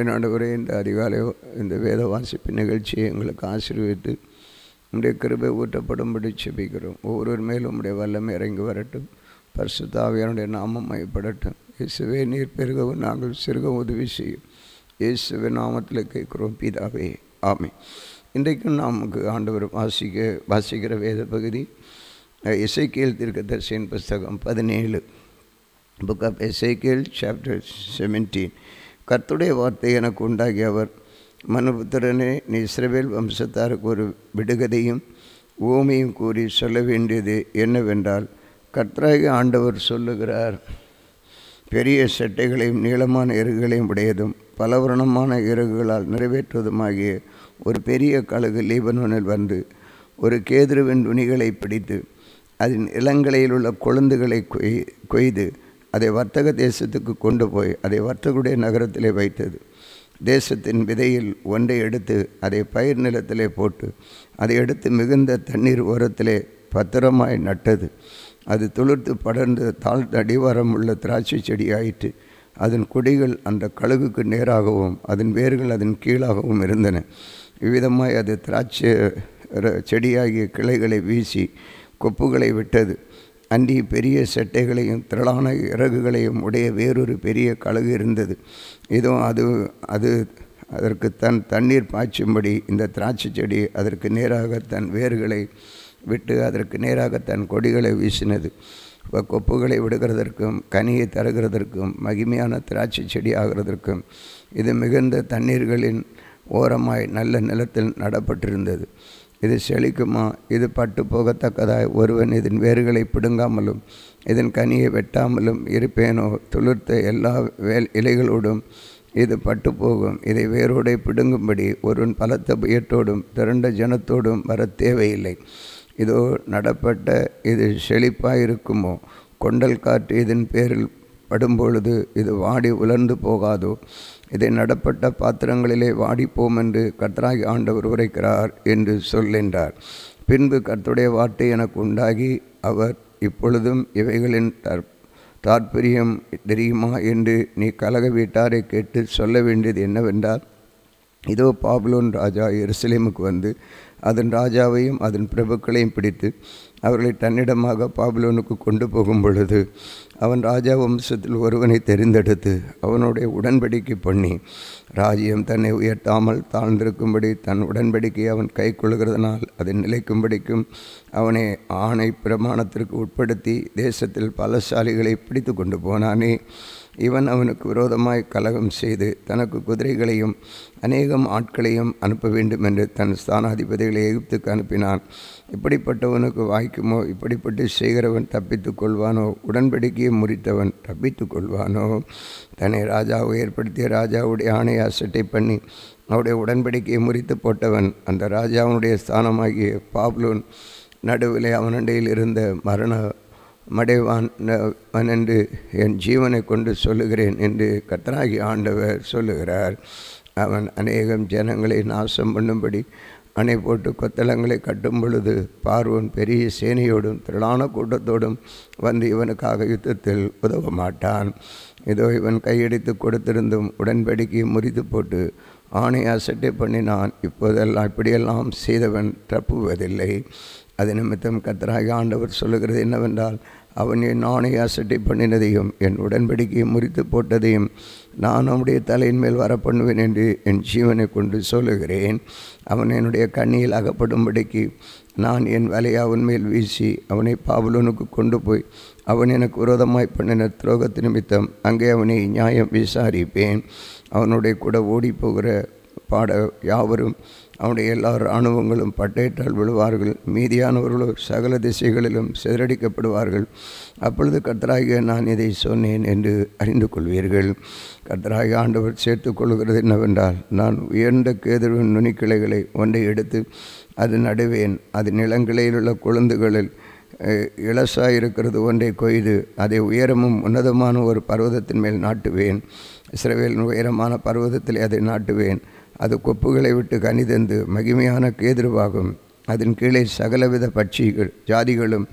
அன்பின் ஆண்டவரே இந்த அதிகாலை இந்த வேத வாசிப்பு நிகழ்ச்சியை எங்களுக்கு ஆசீர்வித்து உடைய கிருபை ஊற்றப்படும்படி செபிக்கிறோம். ஒவ்வொரு மேலும் உடைய வல்லமை இறங்கி வரட்டும். பரிசுத்தாவியனுடைய நாமம் மையப்படட்டும். இயேசுவே நீர் பெருகவும் நாங்கள் சிறுக உதவி செய்யும். இயேசுவே நாமத்தில் கேட்குறோம் பிதாவே ஆமை இன்றைக்கும் நமக்கு ஆண்டவர் வாசிக்க வாசிக்கிற வேத பகுதி இசைக்கியல் தீர்க்கதரிசியின் புஸ்தகம் பதினேழு. Book of Ezekiel chapter seventeen. கர்த்துடைய வார்த்தை எனக்கு உண்டாகியவர் மனுபுத்திரனே நீ இஸ்ரவேல் வம்சத்தாருக்கு ஒரு விடுகதையும் ஓமையும் கூறி சொல்ல வேண்டியது என்னவென்றால் கர்த்தராகி ஆண்டவர் சொல்லுகிறார் பெரிய செட்டைகளையும் நீளமான இறகுகளையும் உடையதும் பலவரணமான இறகுகளால் நிறைவேற்றுவதுமாகிய ஒரு பெரிய கழுகு லீபனோனில் வந்து ஒரு கேதுருவின் துணிகளை பிடித்து அதன் இளங்கலையில் உள்ள கொழுந்துகளை கொய் கொய்து அதை வர்த்தக தேசத்துக்கு கொண்டு போய் அதை வர்த்தகுடைய நகரத்திலே வைத்தது. தேசத்தின் விதையில் ஒன்றை எடுத்து அதை பயிர் நிலத்திலே போட்டு அதை எடுத்து மிகுந்த தண்ணீர் ஓரத்திலே பத்திரமாய் நட்டது. அது துளிர்த்து படர்ந்து தாழ்ந்த அடிவாரம் உள்ள திராட்சை செடி ஆயிற்று அதன் கொடிகள் அந்த கழுகுக்கு நேராகவும் அதன் வேர்கள் அதன் கீழாகவும் இருந்தன. இவ்விதமாய் அது திராட்சை செடியாகிய கிளைகளை வீசி கொப்புகளை விட்டது. அன்றி பெரிய செட்டைகளையும் திரளான இறகுகளையும் உடைய வேறொரு பெரிய கழுகு இருந்தது. இதோ அது அது அதற்கு தன் தண்ணீர் பாய்ச்சும்படி இந்த திராட்சை செடி அதற்கு நேராக தன் வேர்களை விட்டு அதற்கு நேராக தன் கொடிகளை வீசினது. கொப்புகளை விடுகிறதற்கும் கனியை தருகிறதற்கும் மகிமையான திராட்சை செடி ஆகிறதற்கும் இது மிகுந்த தண்ணீர்களின் ஓரமாய் நல்ல நிலத்தில் நடப்பட்டிருந்தது. இது செழிக்குமா? இது பட்டு போகத்தக்கதாய்? ஒருவன் இதன் வேர்களை பிடுங்காமலும் இதன் கனியை வெட்டாமலும் இருப்பேனோ? துளிர்த்த எல்லா வேல் இலைகளோடும் இது பட்டு போகும். இதை வேரோடை பிடுங்கும்படி ஒருவன் பலத்த புயட்டோடும் திரண்ட ஜனத்தோடும் வர தேவையில்லை. இதோ நடப்பட்ட இது செழிப்பாக இருக்குமோ கொண்டல் காற்று இதன் பேரில் படும்பொழுது இது வாடி உலர்ந்து போகாதோ? இதை நடப்பட்ட பாத்திரங்களிலே வாடிப்போம் என்று கர்த்தராகி ஆண்டவர் உரைக்கிறார் என்று சொல்லின்றார் பின்பு கர்த்துடைய வார்த்தை எனக்கு உண்டாகி அவர் இப்பொழுதும் இவைகளின் தற் தாற்பயம் தெரியுமா என்று நீ கலக வீட்டாரை கேட்டு சொல்ல வேண்டியது என்னவென்றால் இதோ பாப்லோன் ராஜா எருசலேமுக்கு வந்து அதன் ராஜாவையும் அதன் பிரபுக்களையும் பிடித்து அவர்களை தன்னிடமாக பாபுலோனுக்கு கொண்டு போகும் பொழுது அவன் ராஜா வம்சத்தில் ஒருவனை தெரிந்தெடுத்து அவனுடைய உடன்படிக்கை பண்ணி ராஜ்யம் தன்னை உயர்த்தாமல் தாழ்ந்திருக்கும்படி தன் உடன்படிக்கை அவன் கை கொள்கிறதுனால் அதை நிலைக்கும்படிக்கும் அவனை ஆணை பிரமாணத்திற்கு உட்படுத்தி தேசத்தில் பலசாலிகளை பிடித்து கொண்டு போனானே. இவன் அவனுக்கு விரோதமாய் கலகம் செய்து தனக்கு குதிரைகளையும் அநேகம் ஆட்களையும் அனுப்ப வேண்டும் என்று தன் ஸ்தானாதிபதிகளை எகிப்துக்கு அனுப்பினான். இப்படிப்பட்டவனுக்கு வாய்க்குமோ இப்படிப்பட்டு செய்கிறவன் தப்பித்து கொள்வானோ உடன்படிக்கையை முறித்தவன் தப்பித்து கொள்வானோ? தன்னை ராஜாவை ஏற்படுத்திய ராஜாவுடைய ஆணையை அசட்டை பண்ணி அவருடைய உடன்படிக்கையை முறித்து போட்டவன் அந்த ராஜாவுடைய ஸ்தானமாகிய பாப்லோன் நடுவிலே அவனண்டையில் இருந்த மரண மடைவான் என்று என் ஜீவனை கொண்டு சொல்லுகிறேன் என்று கத்தராகி ஆண்டவர் சொல்லுகிறார். அவன் அநேகம் ஜனங்களை நாசம் பண்ணும்படி அணை போட்டு கொத்தளங்களை கட்டும் பொழுது பார்வன் பெரிய சேனையோடும் திரளான கூட்டத்தோடும் வந்து இவனுக்காக யுத்தத்தில் உதவ மாட்டான் இதோ இவன் கையடித்து கொடுத்திருந்தும் உடன்படிக்கையை முறித்து போட்டு ஆணை அசட்டை பண்ணினான். இப்போதெல்லாம் இப்படியெல்லாம் செய்தவன் தப்புவதில்லை. அது நிமித்தம் கத்தராக ஆண்டவர் சொல்லுகிறது என்னவென்றால் அவன் என் ஆணை அசட்டை பண்ணினதையும் என் உடன்படிக்கையை முறித்து போட்டதையும் நான் அவனுடைய தலையின் மேல் வர பண்ணுவேன் என்று என் ஜீவனை கொண்டு சொல்லுகிறேன். அவன் என்னுடைய கண்ணியில் அகப்படும்படிக்கு நான் என் வலையை அவன் மேல் வீசி அவனை பாபுலனுக்கு கொண்டு போய் அவன் எனக்கு விரோதமாய் பண்ணின துரோகத்து நிமித்தம் அங்கே அவனை நியாயம் விசாரிப்பேன். அவனுடைய கூட ஓடி போகிற பாட யாவரும் அவனுடைய எல்லா இராணுவங்களும் பட்டேற்றால் விழுவார்கள். மீதியானவர்களோ சகல திசைகளிலும் சிதறடிக்கப்படுவார்கள். அப்பொழுது கர்த்தராகிய நான் இதை சொன்னேன் என்று அறிந்து கொள்வீர்கள். கர்த்தராகிய ஆண்டவர் சேர்த்து கொள்கிறது என்னவென்றால் நான் உயர்ந்த கேதுருவின் நுனிக்கிளைகளை ஒன்றை எடுத்து அது நடுவேன். அது நிலங்கிளையில் உள்ள கொழுந்துகளில் இளசாக இருக்கிறது ஒன்றை கொய்து அதை உயரமும் உன்னதமான ஒரு பர்வதத்தின் மேல் நாட்டுவேன். இஸ்ரவேலின் உயரமான பர்வதத்தில் அதை நாட்டுவேன். அது கொப்புகளை விட்டு கனிதந்து மகிமையான கேதுருவாகும். அதன் கீழே சகலவித பட்சிகள் ஜாதிகளும்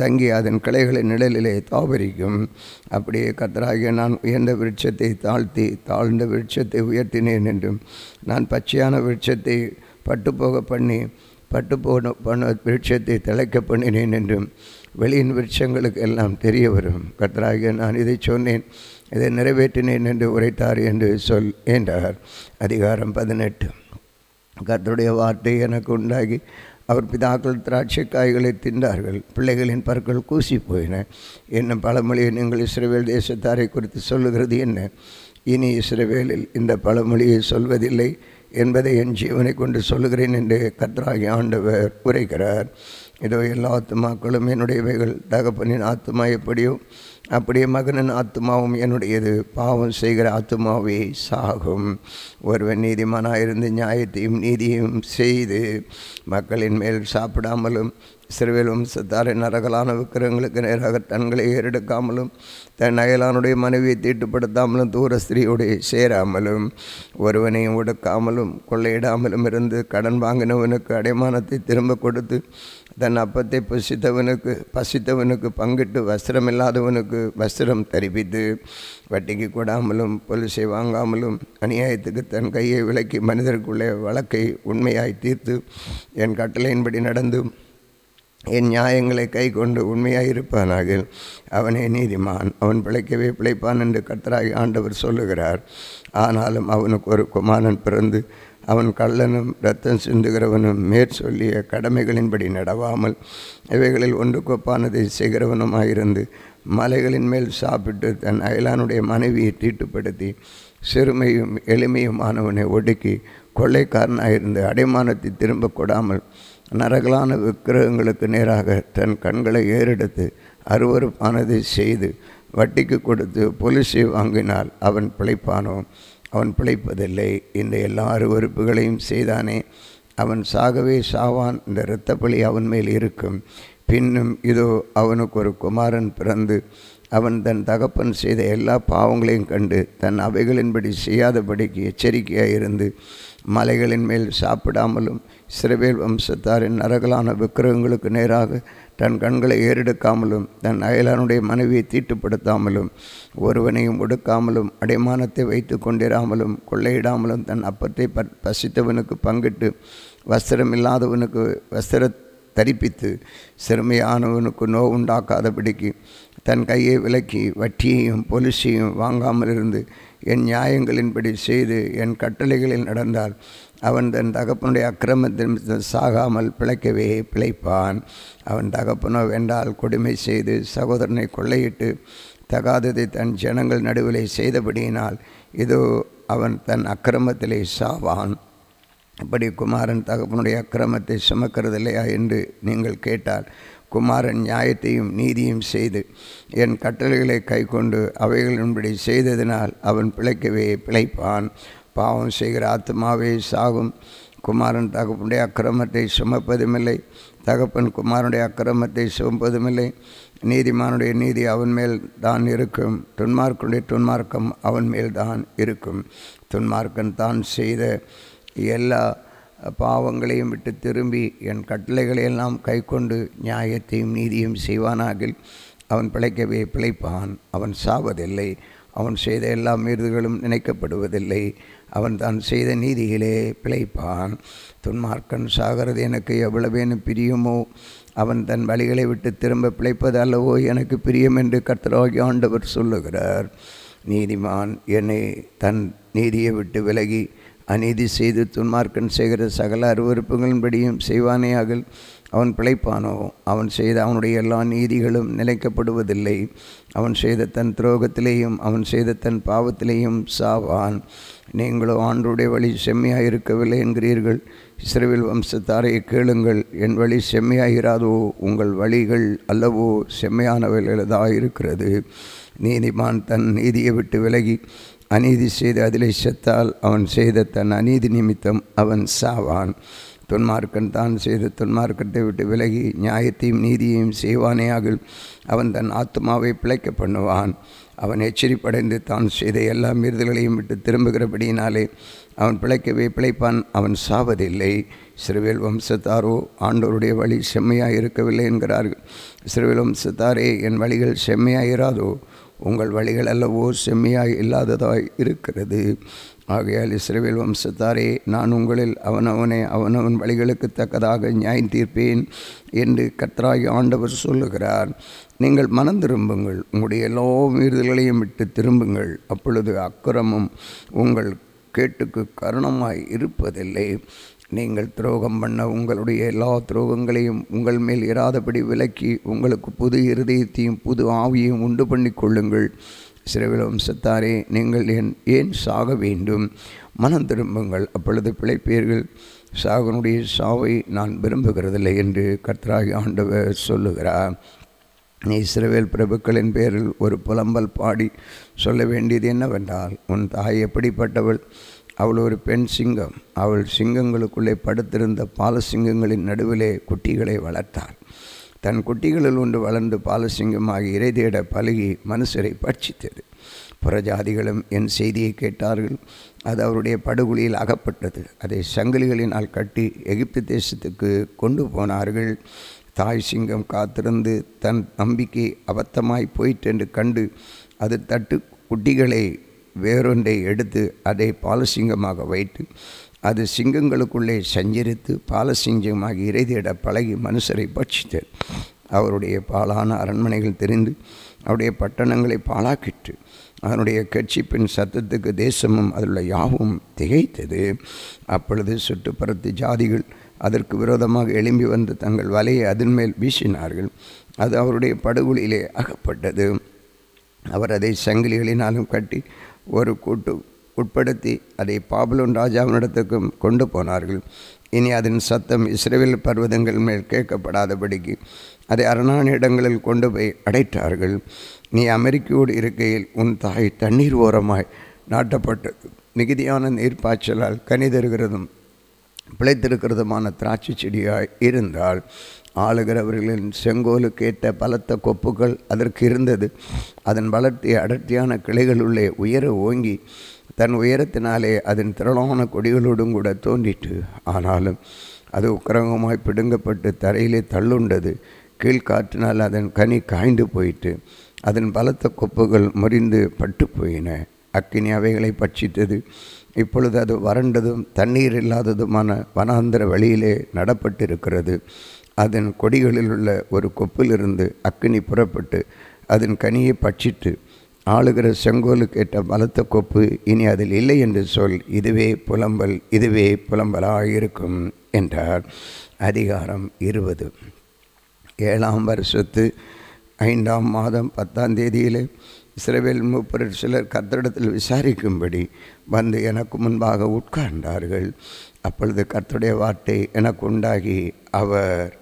தங்கி அதன் கிளைகளை நிழலிலே தாபரிக்கும். அப்படியே கத்தராகிய நான் உயர்ந்த விருட்சத்தை தாழ்த்தி தாழ்ந்த விருட்சத்தை உயர்த்தினேன் என்றும் நான் பச்சையான விருட்சத்தை பட்டுப்போக பண்ணி பட்டு போன பண்ண விருட்சத்தை திளைக்க பண்ணினேன் என்றும் வெளியின் விருட்சங்களுக்கு எல்லாம் தெரிய வரும். கத்தராகிய நான் இதை சொன்னேன். இதை நிறைவேற்றினேன் என்று உரைத்தார் என்று சொல் என்றார். அதிகாரம் பதினெட்டு. கர்த்தருடைய வார்த்தை எனக்கு உண்டாகி அவர் பிதாக்கள் திராட்சை காய்களை தின்றார்கள் பிள்ளைகளின் பற்கள் கூசி போயின. என்ன பழமொழியை நீங்கள் இஸ்ரேவேல் தேசத்தாரை குறித்து சொல்லுகிறது என்ன? இனி இஸ்ரேவேலில் இந்த பழமொழியை சொல்வதில்லை என்பதை என் ஜீவனை கொண்டு சொல்லுகிறேன் என்று கத்ராகி ஆண்டவர் உரைக்கிறார். இதோ எல்லா ஆத்துமாக்களும் என்னுடையவைகள் தகப்பனின் ஆத்துமா எப்படியோ அப்படியே மகனின் ஆத்மாவும் என்னுடையது. பாவம் செய்கிற ஆத்மாவே சாகும். ஒருவன் நீதிமானாயிருந்து நியாயத்தையும் நீதியும் செய்து மக்களின் மேல் சாப்பிடாமலும் சிறுவிலும் வம்சத்தாரை நரகலான விக்கிரங்களுக்கு நேராக தன்களை ஏறெடுக்காமலும் தன் அயலானுடைய மனைவியை தீட்டுப்படுத்தாமலும் தூர ஸ்திரீயோடைய சேராமலும் ஒருவனையும் ஒடுக்காமலும் கொள்ளையிடாமலும் இருந்து கடன் வாங்கினவனுக்கு அடைமானத்தை திரும்ப கொடுத்து தன் அப்பத்தை புசித்தவனுக்கு பசித்தவனுக்கு பங்கிட்டு வஸ்திரம் இல்லாதவனுக்கு வஸ்திரம் தரிப்பித்து வட்டிக்கு கொடாமலும் பொலிசை வாங்காமலும் அநியாயத்துக்கு தன் கையை விலக்கி மனிதருக்குள்ளே வழக்கை உண்மையாய் தீர்த்து என் கட்டளையின்படி நடந்து என் நியாயங்களை கை கொண்டு உண்மையாயிருப்பானாக அவனே நீதிமான் அவன் பிழைக்கவே பிழைப்பான் என்று கர்த்தராகி ஆண்டவர் சொல்லுகிறார். ஆனாலும் அவனுக்கு ஒரு குமாரன் பிறந்து அவன் கள்ளனும் இரத்தம் சிந்துகிறவனும் மேற்சொல்லிய கடமைகளின்படி நடவாமல் இவைகளில் ஒன்றுக்கொப்பானதை செய்கிறவனுமாயிருந்து மலைகளின் மேல் சாப்பிட்டு தன் அயலானுடைய மனைவியை தீட்டுப்படுத்தி சிறுமையும் எளிமையுமானவனை ஒடுக்கி கொள்ளைக்காரனாயிருந்து அடைமானத்தை திரும்ப கொடாமல் நரகலான விக்கிரகங்களுக்கு நேராக தன் கண்களை ஏறெடுத்து அருவறுப்பானதை செய்து வட்டிக்கு கொடுத்து பொலிசை வாங்கினால் அவன் பிழைப்பானோ? அவன் பிழைப்பதில்லை. இந்த எல்லா அருவறுப்புகளையும் செய்தானே அவன் சாகவே சாவான். இந்த இரத்தப்பழி அவன் மேல் இருக்கும். பின்னும் இதோ அவனுக்கு ஒரு குமாரன் பிறந்து அவன் தன் தகப்பன் செய்த எல்லா பாவங்களையும் கண்டு தன் அவைகளின்படி செய்யாதபடிக்கு எச்சரிக்கையாக இருந்து மலைகளின் மேல் சாப்பிடாமலும் சிறவேல் வம்சத்தாரின் நரகலான விக்கிரகங்களுக்கு நேராக தன் கண்களை ஏறெடுக்காமலும் தன் அயலானுடைய மனைவியை தீட்டுப்படுத்தாமலும் ஒருவனையும் ஒடுக்காமலும் அடைமானத்தை வைத்து கொண்டிராமலும் கொள்ளையிடாமலும் தன் அப்பத்தை ப பசித்தவனுக்கு பங்கிட்டு வஸ்திரம் இல்லாதவனுக்கு வஸ்திர தரிப்பித்து சிறுமையானவனுக்கு நோவுண்டாக்காதபடிக்கு தன் கையை விலக்கி வட்டியையும் பொலிசையும் வாங்காமல் இருந்து என் நியாயங்களின்படி செய்து என் கட்டளைகளில் நடந்தால் அவன் தன் தகப்பனுடைய அக்கிரமத்தின் சாகாமல் பிழைக்கவே பிழைப்பான். அவன் தகப்பனோ வென்றால் கொடுமை செய்து சகோதரனை கொள்ளையிட்டு தகாததை தன் ஜனங்கள் நடுவிலே செய்தபடியினால் இதோ அவன் தன் அக்கிரமத்திலே சாவான். அப்படி குமாரன் தகப்பனுடைய அக்கிரமத்தை சுமக்கிறதில்லையா என்று நீங்கள் கேட்டால் குமாரன் நியாயத்தையும் நீதியும் செய்து என் கட்டளைகளை கை கொண்டு அவைகளின்படி செய்ததினால் அவன் பிழைக்கவே பிழைப்பான். பாவம் செய்கிற ஆத்மாவே சாகும். குமாரன் தகப்பனுடைய அக்கிரமத்தை சுமப்பதுமில்லை. தகப்பன் குமாரனுடைய அக்கிரமத்தை சுமப்பதுமில்லை. நீதிமானுடைய நீதி அவன் மேல் தான் இருக்கும். துன்மார்க்கனுடைய துன்மார்க்கம் அவன் மேல் தான் இருக்கும். துன்மார்க்கன் தான் செய்த எல்லா பாவங்களையும் விட்டு திரும்பி என் கட்டளைகளையெல்லாம் கைக்கொண்டு கை கொண்டு நியாயத்தையும் நீதியும் செய்வானாகில் அவன் பிழைக்கவே பிழைப்பான். அவன் சாவதில்லை. அவன் செய்த எல்லா மீறுதல்களும் நினைக்கப்படுவதில்லை. அவன் தான் செய்த நீதியிலே பிழைப்பான். துன்மார்க்கன் சாகிறது எனக்கு எவ்வளவேனு பிரியுமோ? அவன் தன் வழிகளை விட்டு திரும்ப பிழைப்பது அல்லவோ எனக்கு பிரியம் என்று கர்த்தராகி ஆண்டவர் சொல்லுகிறார். நீதிமான் என்னை தன் நீதியை விட்டு விலகி அநீதி செய்து துன்மார்க்கன் செய்கிற சகல அருவறுப்புகளின்படியும் செய்வானேயாகல் அவன் பிழைப்பானோ? அவன் செய்த அவனுடைய எல்லா நீதிகளும் நிலைக்கப்படுவதில்லை. அவன் செய்த தன் துரோகத்திலேயும் அவன் செய்த தன் பாவத்திலேயும் சாவான். நீங்களோ ஆண்டுடைய வழி செம்மையாக இருக்கவில்லை என்கிறீர்கள். இஸ்ரேல் வம்சத்தாரை கேளுங்கள். என் வழி செம்மையாகிறாதோ உங்கள் வழிகள் அல்லவோ செம்மையானவைகளதாக இருக்கிறது நீதிமான் தன் நீதியை விட்டு விலகி அநீதி செய்து அதிலே செத்தால் அவன் செய்த தன் அநீதி நிமித்தம் அவன் சாவான். துன்மார்க்கன் தான் செய்த துன்மார்க்கத்தை விட்டு விலகி நியாயத்தையும் நீதியையும் செய்வானேயாகில் அவன் தன் ஆத்மாவை பிழைக்க பண்ணுவான். அவன் எச்சரிப்படைந்து தான் செய்த எல்லா மீறுதல்களையும் விட்டு திரும்புகிறபடியினாலே அவன் பிழைக்கவே பிழைப்பான் அவன் சாவதில்லை. சிறுவேல் வம்சத்தாரோ ஆண்டோருடைய வழி செம்மையாக இருக்கவில்லை என்கிறார்கள். சிறுவேல் வம்சத்தாரே என் வழிகள் செம்மையாயிராதோ? உங்கள் வழிகள் அல்லவோ செம்மையாய் இல்லாததாய் இருக்கிறது. ஆகையால் இஸ்ரவேல் வம்சத்தாரே நான் உங்களில் அவனவனை அவனவன் வழிகளுக்கு தக்கதாக நியாயம் தீர்ப்பேன் என்று கத்ராய் ஆண்டவர் சொல்லுகிறார். நீங்கள் மனம் திரும்புங்கள் உங்களுடைய எல்லா மீறுதல்களையும் விட்டு திரும்புங்கள். அப்பொழுது அக்கிரமம் உங்கள் கேட்டுக்கு கருணமாய் இருப்பதில்லை. நீங்கள் துரோகம் பண்ண உங்களுடைய எல்லா துரோகங்களையும் உங்கள் மேல் இராதபடி விலக்கி உங்களுக்கு புது இருதயத்தையும் புது ஆவியையும் உண்டு பண்ணி கொள்ளுங்கள் சிறவிலவம்சத்தாரே நீங்கள் என் ஏன் சாக வேண்டும்? மனம் திரும்புங்கள். அப்பொழுது பிழைப்பீர்கள். சாகனுடைய சாவை நான் விரும்புகிறதில்லை என்று கர்த்தராகி ஆண்டவர் சொல்லுகிறார். நீ இஸ்ரவேல் பிரபுக்களின் பேரில் ஒரு புலம்பல் பாடி சொல்ல வேண்டியது என்னவென்றால் உன் தாய் எப்படிப்பட்டவள்? அவள் ஒரு பெண் சிங்கம். அவள் சிங்கங்களுக்குள்ளே படுத்திருந்த பாலசிங்கங்களின் நடுவிலே குட்டிகளை வளர்த்தாள். தன் குட்டிகளில் ஒன்று வளர்ந்து பாலசிங்கமாகி இறை தேட பழகி மனுஷரை பட்சித்தது. புறஜாதிகளும் என் செய்தியை கேட்டார்கள். அது அவருடைய படுகொலியில் அகப்பட்டது. அதை சங்கிலிகளினால் கட்டி எகிப்து தேசத்துக்கு கொண்டு போனார்கள். தாய் சிங்கம் காத்திருந்து தன் நம்பிக்கை அபத்தமாய் போயிற்றென்று கண்டு அது தட்டு குட்டிகளை வேறொன்றை எடுத்து அதை பாலசிங்கமாக வைத்து அது சிங்கங்களுக்குள்ளே சஞ்சரித்து பாலசிங்கமாக இறைதியிட பழகி மனுஷரை பட்சித்தது அவருடைய பாலான அரண்மனைகள் தெரிந்து அவருடைய பட்டணங்களை பாழாக்கிற்று. அதனுடைய கட்சிப்பின் சத்தத்துக்கு தேசமும் அதில் யாவும் திகைத்தது. அப்பொழுது சுற்றுப்புறத்து ஜாதிகள் அதற்கு விரோதமாக எழும்பி வந்து தங்கள் வலையை அதன் மேல் வீசினார்கள். அது அவருடைய படுகொலியிலே அகப்பட்டது. அவர் அதை சங்கிலிகளினாலும் கட்டி ஒரு கூட்டு உட்படுத்தி அதை பாபுலோன் ராஜாவினிடத்துக்கும் கொண்டு போனார்கள். இனி அதன் சத்தம் இஸ்ரேல் பர்வதங்கள் மேல் கேட்கப்படாதபடிக்கு அதை அரணான இடங்களில் கொண்டு போய் அடைத்தார்கள். நீ அமெரிக்கையோடு இருக்கையில் உன் தாய் தண்ணீர் ஓரமாய் நாட்டப்பட்டது. மிகுதியான நீர்ப்பாய்ச்சலால் கனிதருகிறதும் பிழைத்திருக்கிறதுமான திராட்சை செடியாய் இருந்தால் ஆளுகிறவர்களின் செங்கோலுக்கேற்ற பலத்த கொப்புகள் அதற்கு இருந்தது. அதன் வளர்த்திய அடர்த்தியான கிளைகள் உள்ளே உயர ஓங்கி தன் உயரத்தினாலே அதன் திரளான கொடிகளோடும் கூட தோன்றிற்று. ஆனாலும் அது உக்கிரகமாய் பிடுங்கப்பட்டு தரையிலே தள்ளுண்டது. கீழ்காற்றினால் அதன் கனி காய்ந்து போயிட்டு அதன் பலத்த கொப்புகள் முறிந்து பட்டு போயின அக்கினி அவைகளை பட்சித்தது. இப்பொழுது அது வறண்டதும் தண்ணீர் இல்லாததுமான வனாந்திர வழியிலே நடப்பட்டிருக்கிறது. அதன் கொடிகளில் உள்ள ஒரு கொப்பிலிருந்து அக்கினி புறப்பட்டு அதன் கனியை பட்சிட்டு ஆளுகிற செங்கோலுக்கு ஏற்ற பலத்த கொப்பு இனி அதில் இல்லை என்று சொல் இதுவே புலம்பல் இதுவே புலம்பலாயிருக்கும் என்றார். அதிகாரம் இருபது. ஏழாம் வருஷத்து ஐந்தாம் மாதம் பத்தாம் தேதியிலே சிறவேல் மூப்பரர் சிலர் கர்த்தரிடத்தில் விசாரிக்கும்படி வந்து எனக்கு முன்பாக உட்கார்ந்தார்கள். அப்பொழுது கர்த்தருடைய வார்த்தை எனக்கு உண்டாகி அவர்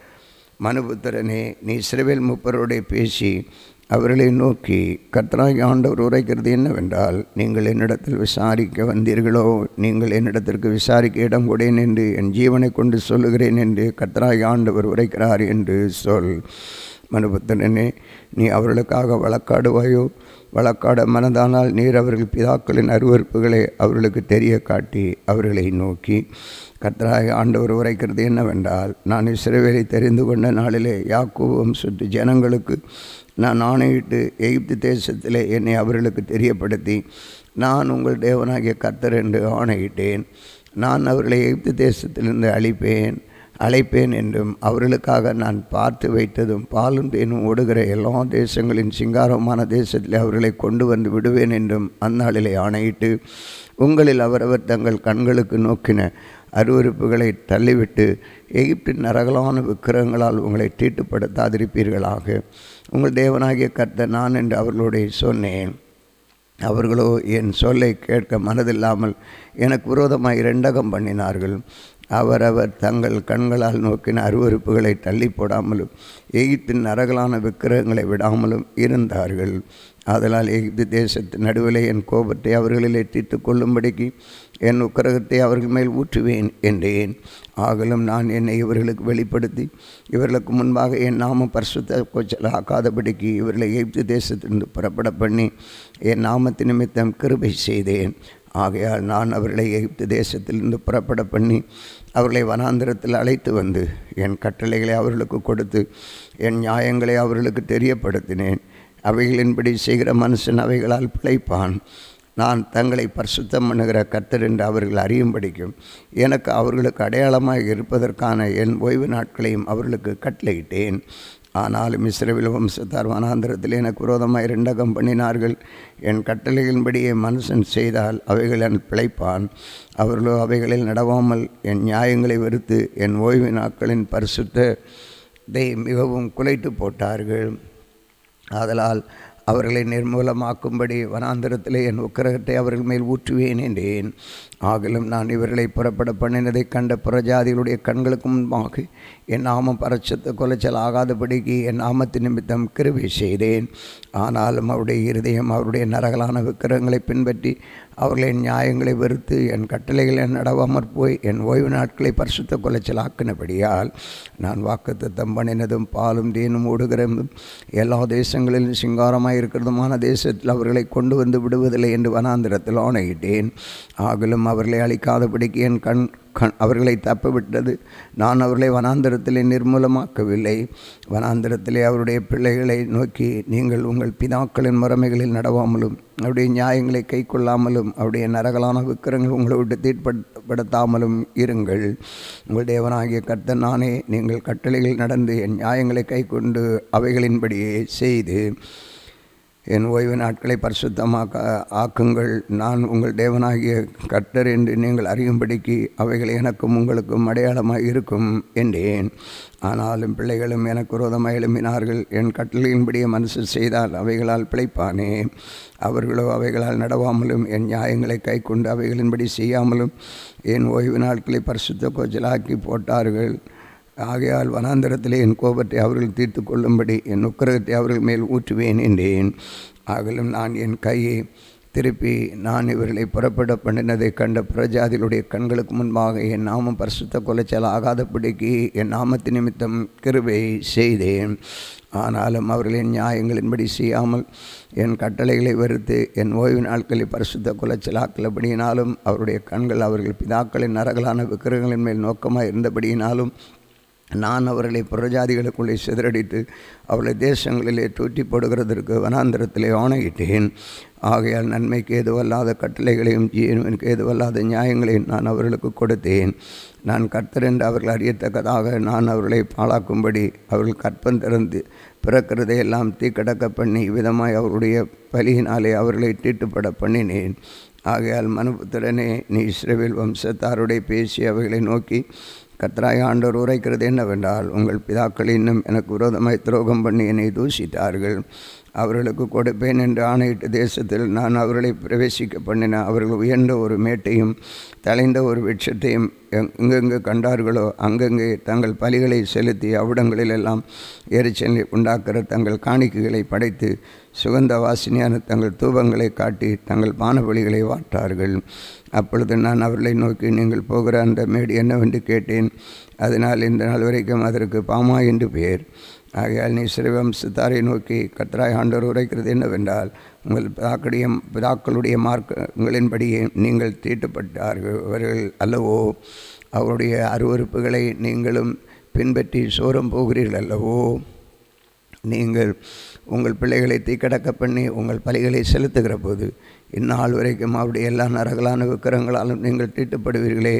மனுபுத்திரனே நீ சிறுவில் முப்பரோடே பேசி அவர்களை நோக்கி கர்த்தராகி ஆண்டவர் உரைக்கிறது என்னவென்றால் நீங்கள் என்னிடத்தில் விசாரிக்க வந்தீர்களோ? நீங்கள் என்னிடத்திற்கு விசாரிக்க இடம் கொடேன் என்று என் ஜீவனை கொண்டு சொல்லுகிறேன் என்று கர்த்தராகி ஆண்டவர் உரைக்கிறார் என்று சொல். மனுபுத்திரனே நீ அவர்களுக்காக வழக்காடுவாயோ? வழக்காட மனதானால் நீர் அவர்கள் பிதாக்களின் அருவறுப்புகளை அவர்களுக்கு தெரிய காட்டி அவர்களை நோக்கி கர்த்தராக ஆண்டவர் உரைக்கிறது என்னவென்றால் நான் இஸ்ரேவேலை தெரிந்து கொண்ட நாளிலே யாக்கோவம் சுற்று ஜனங்களுக்கு நான் ஆணையிட்டு எகிப்து தேசத்திலே என்னை அவர்களுக்கு தெரியப்படுத்தி நான் உங்கள் தேவனாகிய கர்த்தர் என்று ஆணையிட்டேன். நான் அவர்களை எகிப்து தேசத்திலிருந்து அழிப்பேன் அழைப்பேன் என்றும் அவர்களுக்காக நான் பார்த்து வைத்ததும் பாலும் தேனும் ஓடுகிற எல்லா தேசங்களின் சிங்காரமான தேசத்தில் அவர்களை கொண்டு வந்து விடுவேன் என்றும் அந்நாளிலே ஆணையிட்டு உங்களில் அவரவர் தங்கள் கண்களுக்கு நோக்கின அருவறுப்புகளை தள்ளிவிட்டு எகிப்தின் நரகலான விக்கிரகங்களால் உங்களை தீட்டுப்படுத்தாதிருப்பீர்களாக. உங்கள் தேவனாகிய கர்த்த நான் என்று அவர்களுடைய சொன்னேன். அவர்களோ என் சொல்லை கேட்க மனதில்லாமல் எனக்கு விரோதமாக இரண்டகம் பண்ணினார்கள். அவரவர் தங்கள் கண்களால் நோக்கின அருவறுப்புகளை தள்ளி போடாமலும் எகிப்தின் நரகலான விக்கிரகங்களை விடாமலும் இருந்தார்கள். அதனால் எகிப்து தேசத்து நடுவிலே என் கோபத்தை அவர்களில் எத்தித்து கொள்ளும்படிக்கு என் உக்கரகத்தை அவர்கள் மேல் ஊற்றுவேன் என்றேன். ஆகலும் நான் என்னை இவர்களுக்கு வெளிப்படுத்தி இவர்களுக்கு முன்பாக என் நாம பரிசுத்த கொச்சலாக்காதபடிக்கு இவர்களை எகிப்து தேசத்திலிருந்து புறப்பட பண்ணி என் நாமத்து நிமித்தம் கிருபை செய்தேன். ஆகையால் நான் அவர்களை எகிப்து தேசத்திலிருந்து புறப்பட பண்ணி அவர்களை வனாந்திரத்தில் அழைத்து வந்து என் கட்டளைகளை அவர்களுக்கு கொடுத்து என் நியாயங்களை அவர்களுக்கு தெரியப்படுத்தினேன். அவைகளின்படி செய்கிற மனுஷன் அவைகளால் பிழைப்பான். நான் தங்களை பரிசுத்தம் பண்ணுகிற கர்த்தர் என்று அவர்கள் அறியும்படிக்கும் எனக்கு அவர்களுக்கு அடையாளமாக இருப்பதற்கான என் ஓய்வு நாட்களையும் அவர்களுக்கு கட்டளையிட்டேன். ஆனாலும் இஸ்ரேல் வம்சத்தார் வனாந்திரத்தில் எனக்கு விரோதமாக இரண்டகம் பண்ணினார்கள். என் கட்டளையின்படியே மனுஷன் செய்தால் அவைகள் என் பிழைப்பான். அவர்களோ அவைகளில் நடவாமல் என் நியாயங்களை வெறுத்து என் ஓய்வு நாட்களின் பரிசுத்தத்தை மிகவும் குலைத்து போட்டார்கள். ஆதலால் அவர்களை நிர்மூலமாக்கும்படி வனாந்திரத்திலே என் உக்கிரகத்தை அவர்கள் மேல் ஊற்றுவேன் என்றேன். ஆகிலும் நான் இவர்களை புறப்பட பண்ணினதை கண்ட புறஜாதிகளுடைய கண்களுக்கு முன்பாக என் நாமம் பரட்சத்து கொலைச்சல் ஆகாதபடிக்கு என் நாமத்து நிமித்தம் கிருவி செய்தேன். ஆனாலும் அவருடைய இருதயம் அவருடைய நரகலான விக்கிரகங்களை பின்பற்றி அவர்களின் நியாயங்களை வெறுத்து என் கட்டளைகளை நடவாமற் போய் என் ஓய்வு நாட்களை பரிசுத்த குலைச்சலாக்கினபடியால் நான் வாக்குத்தத்தம் பண்ணினதும் பாலும் தேனும் ஓடுகிறதும் எல்லா தேசங்களிலும் சிங்காரமாக இருக்கிறதுமான தேசத்தில் அவர்களை கொண்டு வந்து விடுவதில்லை என்று வனாந்திரத்தில் ஆணையிட்டேன். ஆகிலும் அவர்களை அழிக்காதபடிக்கு என் கண் கண் அவர்களை தப்பவிட்டது. நான் அவர்களை வனாந்திரத்திலே நிர்மூலமாக்கவில்லை. வனாந்திரத்திலே அவருடைய பிள்ளைகளை நோக்கி நீங்கள் உங்கள் பிதாக்களின் முறைமைகளில் நடவாமலும் அவருடைய நியாயங்களை கை கொள்ளாமலும் அவருடைய நரகலான விக்கிரங்கள் உங்களை விட்டு தீர்ப்படுத்தாமலும் இருங்கள். உங்கள் தேவனாகிய கர்த்தன் நானே நீங்கள் கட்டளைகள் நடந்து என் நியாயங்களை கை கொண்டு அவைகளின்படியே செய்து என் ஓய்வு நாட்களை பரிசுத்தமாக்க ஆக்குங்கள். நான் உங்கள் தேவனாகிய கர்த்தர் என்று நீங்கள் அறியும்படிக்கு அவைகள் எனக்கும் உங்களுக்கும் அடையாளமாக இருக்கும் என்றேன். ஆனாலும் பிள்ளைகளும் எனக்கு விரோதமாக எழும்பினார்கள். என் கட்டளையின்படிய மனசு செய்தால் அவைகளால் பிழைப்பானே. அவர்களோ அவைகளால் நடவாமலும் என் நியாயங்களை கை கொண்டு அவைகளின்படி செய்யாமலும் என் ஓய்வு நாட்களை பரிசுத்த கோச்சலாக்கி போட்டார்கள். ஆகையால் வனாந்தரத்திலே என் கோபத்தை அவர்கள் தீர்த்து கொள்ளும்படி என் உக்கிரகத்தை அவர்கள் மேல் ஊற்றுவேன் என்றேன். ஆகலும் நான் என் கையை திருப்பி நான் இவர்களை புறப்பட பண்ணினதை கண்ட பிரஜாதிகளுடைய கண்களுக்கு முன்பாக என் நாமம் பரிசுத்த கொலைச்சல் ஆகாதபடிக்கு என் நாமத்து நிமித்தம் கிருபை செய்தேன். ஆனாலும் அவர்களின் நியாயங்களின்படி செய்யாமல் என் கட்டளைகளை வெறுத்து என் ஓய்வு நாட்களை பரிசுத்த குலைச்சலாக்கலபடியினாலும் அவருடைய கண்கள் அவர்கள் பிதாக்களின் நரகலான விக்கிரகங்களின் மேல் நோக்கமாக இருந்தபடியினாலும் நான் அவர்களை புறஜாதிகளுக்குள்ளே சிதறடித்து அவர்களை தேசங்களிலே தூட்டிப்படுகிறதற்கு வனாந்திரத்திலே ஆணையிட்டேன். ஆகையால் நன்மைக்கு எதுவல்லாத கட்டளைகளையும் ஜீவனுக்கு எதுவல்லாத நியாயங்களையும் நான் அவர்களுக்கு கொடுத்தேன். நான் கர்த்தர் என்று அவர்கள் அறியத்தக்கதாக நான் அவர்களை பாழாக்கும்படி அவர்கள் கற்பம் திறந்து பிறக்கிறதை எல்லாம் தீக்கடக்க பண்ணி விதமாய் அவருடைய பலியினாலே அவர்களை தீட்டுப்பட பண்ணினேன். ஆகையால் மனுபுத்திரனே நீ இஸ்ரேவேல் வம்சத்தாருடைய பேசி அவைகளை நோக்கி கத்ராய் ஆண்டவர் உரைக்கிறது என்னவென்றால் உங்கள் பிதாக்கள் இன்னும் எனக்கு விரோதமாய் துரோகம் பண்ணி என்னை தூஷித்தார்கள். அவர்களுக்கு கொடுப்பேன் என்று ஆணையிட்ட தேசத்தில் நான் அவர்களை பிரவேசிக்க பண்ணின அவர்கள் உயர்ந்த ஒரு மேட்டையும் தலைந்த ஒரு வெட்சத்தையும் எங்கெங்கு கண்டார்களோ அங்கங்கே தங்கள் பலிகளை செலுத்தி அவ்விடங்களிலெல்லாம் எரிச்சலை உண்டாக்குற தங்கள் காணிக்கைகளை படைத்து சுகந்த வாசினியான தங்கள் தூபங்களை காட்டி தங்கள் பானபலிகளை வாட்டார்கள். அப்பொழுது நான் அவர்களை நோக்கி நீங்கள் போகிற அந்த மேடு என்னவென்று கேட்டேன். அதனால் இந்த நாள் வரைக்கும் அதற்கு பாமா என்று பெயர். ஆகையால் நீ சிறுவம்சத்தாரை நோக்கி கத்ராய் ஆண்டவர் உரைக்கிறது என்னவென்றால் உங்கள் பிதாக்களுடைய பிதாக்களுடைய மார்க்கங்களின்படியே நீங்கள் தீட்டப்பட்டார்கள் அவர்கள் அல்லவோ? அவருடைய அருவறுப்புகளை நீங்களும் பின்பற்றி சோரம் போகிறீர்கள் அல்லவோ? நீங்கள் உங்கள் பிள்ளைகளை தீக்கடக்க பண்ணி உங்கள் பலிகளை செலுத்துகிற போது இந்நாள் வரைக்கும் அவருடைய எல்லா நரகலான விக்கிரங்களாலும் நீங்கள் தீட்டுப்படுவீர்களே.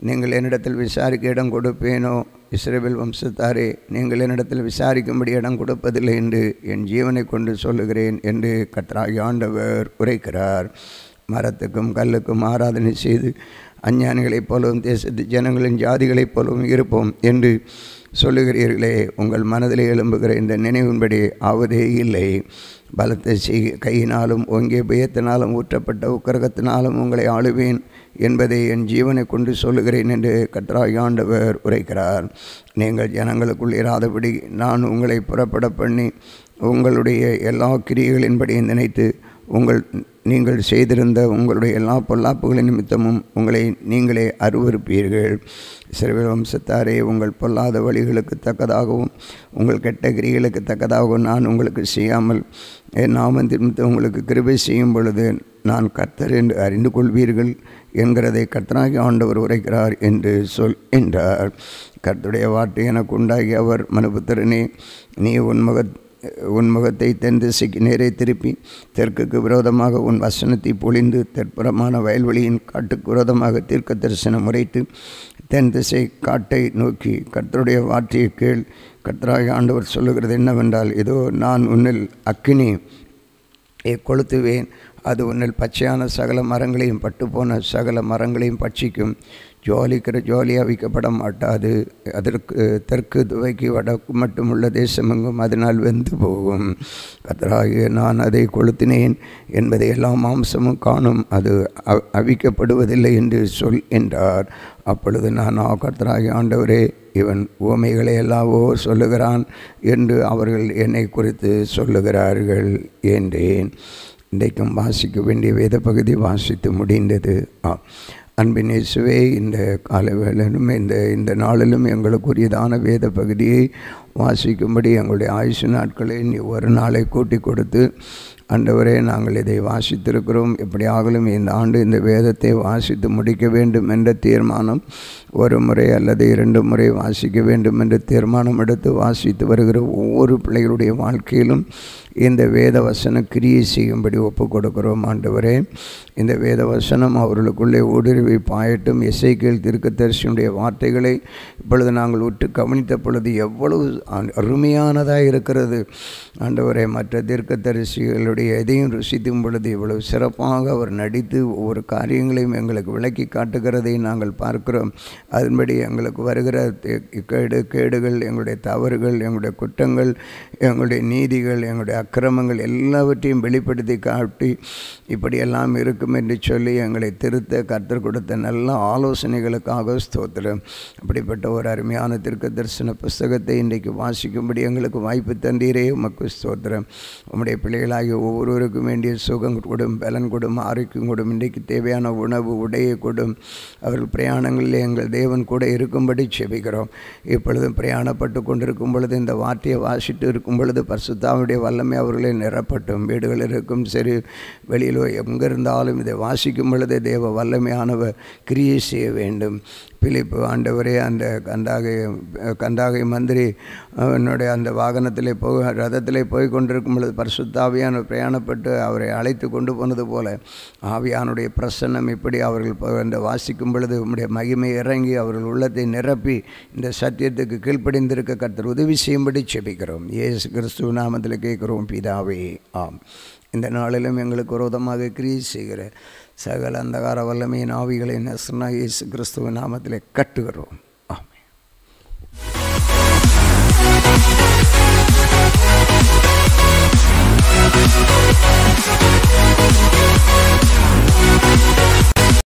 நீங்கள் என்னிடத்தில் விசாரிக்க இடம் கொடுப்பேனோ? இஸ்ரேபில் வம்சத்தாரே நீங்கள் என்னிடத்தில் விசாரிக்கும்படி இடம் கொடுப்பதில்லை என்று என் ஜீவனை கொண்டு சொல்லுகிறேன் என்று கத்ராகி ஆண்டவர் உரைக்கிறார். மரத்துக்கும் கல்லுக்கும் ஆராதனை செய்து அஞ்ஞானிகளைப் போலவும் தேசத்து ஜனங்களின் ஜாதிகளைப் போலவும் இருப்போம் என்று சொல்லுகிறீர்களே உங்கள் மனதில் எழும்புகிற இந்த நினைவின்படி ஆவதே இல்லை. பலத்தை செய் கையினாலும் ஒங்கே பயத்தினாலும் ஊற்றப்பட்ட உக்கரகத்தினாலும் உங்களை ஆளுவேன் என்பதை என் ஜீவனை கொண்டு சொல்லுகிறேன் என்று கற்றாயாண்டவர் உரைக்கிறார். நீங்கள் ஜனங்களுக்குள் இராதபடி நான் உங்களை புறப்பட பண்ணி உங்களுடைய எல்லா கிரியைகளின்படி நினைத்து உங்கள் நீங்கள் செய்திருந்த உங்களுடைய எல்லா பொல்லாப்புகளின் நிமித்தமும் உங்களை நீங்களே அருவறுப்பீர்கள் சிறுவில் வம்சத்தாரே உங்கள் பொல்லாத வழிகளுக்கு தக்கதாகவும் உங்கள் கெட்ட கிரிகளுக்கு தக்கதாகவும் நான் உங்களுக்கு செய்யாமல் என் நாமத்தின் நிமித்தம் உங்களுக்கு கிருபை செய்யும் பொழுது நான் கர்த்தர் என்று அறிந்து கொள்வீர்கள் என்கிறதை கர்த்தனாகி ஆண்டவர் உரைக்கிறார் என்று சொல் என்றார். கர்த்தருடைய வார்த்தை எனக்கு உண்டாகி அவர் மனுபுத்திரனே நீ உன் முகத் உன் முகத்தை தென் திசைக்கு நேரே திருப்பி தெற்குக்கு விரோதமாக உன் வசனத்தை பொழிந்து தெற்புறமான வயல்வெளியின் காட்டுக்கு விரோதமாக தீர்க்க தரிசனம் உரைத்து தென் திசை காட்டை நோக்கி கர்த்தருடைய வார்த்தையை கேள். கர்த்தராக ஆண்டவர் சொல்லுகிறது என்னவென்றால் இதோ நான் உன்னில் அக்கினி கொளுத்துவேன். அது உன்னில் பச்சையான சகல மரங்களையும் பட்டுப்போன சகல மரங்களையும் பட்சிக்கும். ஜோலிக்கிற ஜோலியாக விற்கப்பட மாட்டாது. அதற்கு தெற்கு துவைக்கு வடக்கு மட்டுமுள்ள தேசமெங்கும் அதனால் வெந்து போகும். கத்தராகிய நான் அதை கொளுத்தினேன் என்பதை எல்லா மாம்சமும் காணும். அது அவிக்கப்படுவதில்லை என்று சொல் என்றார். அப்பொழுது நான் ஆ ஆண்டவரே இவன் உவமைகளை எல்லாவோ சொல்லுகிறான் என்று அவர்கள் என்னை குறித்து சொல்லுகிறார்கள் என்றேன். இன்றைக்கும் வாசிக்க வேண்டிய வேத பகுதி வாசித்து முடிந்தது. ஆ அன்பின் இயேசுவே இந்த காலவேளிலும் இந்த இந்த நாளிலும் எங்களுக்குரியதான வேத பகுதியை வாசிக்கும்படி எங்களுடைய ஆயுசு நாட்களை நீ ஒரு நாளை கூட்டி கொடுத்து அண்டவரே நாங்கள் இதை வாசித்திருக்கிறோம். எப்படியாகலும் இந்த ஆண்டு இந்த வேதத்தை வாசித்து முடிக்க வேண்டும் என்ற தீர்மானம் ஒரு முறை அல்லது இரண்டு முறை வாசிக்க வேண்டும் என்ற தீர்மானம் எடுத்து வாசித்து வருகிற ஒவ்வொரு பிள்ளைகளுடைய வாழ்க்கையிலும் இந்த வேத வசனம் கிரியை செய்யும்படி ஒப்பு கொடுக்கிறோம் ஆண்டவரே. இந்த வேத வசனம் அவர்களுக்குள்ளே ஊடுருவி பாயட்டும் இசைக்கேள் திருக்கத்தரிசியுடைய வார்த்தைகளை இப்பொழுது நாங்கள் உற்று கவனித்த பொழுது எவ்வளவு அருமையானதாக இருக்கிறது. ஆண்டவரே மற்ற தீர்க்கத்தரிசிகளுடைய எதையும் ருசித்தும் பொழுது இவ்வளவு சிறப்பாக அவர் நடித்து ஒவ்வொரு காரியங்களையும் எங்களுக்கு விளக்கி காட்டுகிறதை நாங்கள் பார்க்கிறோம். அதன்படி எங்களுக்கு வருகிற கேடு கேடுகள் எங்களுடைய தவறுகள் எங்களுடைய குற்றங்கள் எங்களுடைய நீதிகள் எங்களுடைய அக்கிரமங்கள் எல்லாவற்றையும் வெளிப்படுத்தி காட்டி இப்படியெல்லாம் இருக்கும் என்று சொல்லி எங்களை திருத்த கற்றுக் கொடுத்த நல்ல ஆலோசனைகளுக்காக ஸ்தோத்திரம். அப்படிப்பட்ட ஒரு அருமையான திருக்க தரிசன புஸ்தகத்தை இன்றைக்கு வாசிக்கும்படி எங்களுக்கு வாய்ப்பு தந்தீரே. உமக்கு ஸ்தோத்திரம். உம்முடைய பிள்ளைகளாகிய ஒவ்வொருவருக்கும் வேண்டிய சுகம் கொடும் பலன் கொடும் ஆரோக்கியம் கொடும் இன்றைக்கு தேவையான உணவு உடையை கொடும். அவர்கள் பிரயாணங்களில் எங்கள் தேவன் கூட இருக்கும்படி செபிக்கிறோம். இப்பொழுதும் பிரயாணப்பட்டு கொண்டிருக்கும் பொழுது இந்த வார்த்தையை வாசிட்டு இருக்கும் பொழுது பரிசுத்தாவுடைய வல்லமை அவர்களை நிரப்பட்டும். வீடுகளில் இருக்கும் சரி வெளியிலோ எங்கே இருந்தாலும் இதை வாசிக்கும் பொழுது தேவ வல்லமையானவர் கிரியை செய்ய வேண்டும். பிலிப்பு ஆண்டவரே அந்த கந்தாகை கந்தாகை மந்திரி அவனுடைய அந்த வாகனத்திலே போய் ரதத்திலே போய் கொண்டிருக்கும் பொழுது பரிசுத்தாவியான பிரயாணப்பட்டு அவரை அழைத்து கொண்டு போனது போல ஆவியானுடைய பிரசன்னம் இப்படி அவர்கள் அந்த வாசிக்கும் பொழுது உம்முடைய மகிமை இறங்கி அவர்கள் உள்ளத்தை நிரப்பி இந்த சத்தியத்துக்கு கீழ்ப்படிந்திருக்க கர்த்தர் உதவி செய்யும்படி செபிக்கிறோம் ஏசு கிறிஸ்துவ நாமத்தில் கேட்குறோம் பிதாவே ஆம். இந்த நாளிலும் எங்களுக்கு விரோதமாக கிரியை செய்கிற சகல அந்தகார வல்லமையின் ஆவிகளை நெசனா இயேசு கிறிஸ்துவின் நாமத்திலே கட்டுகிறோம். ஆமே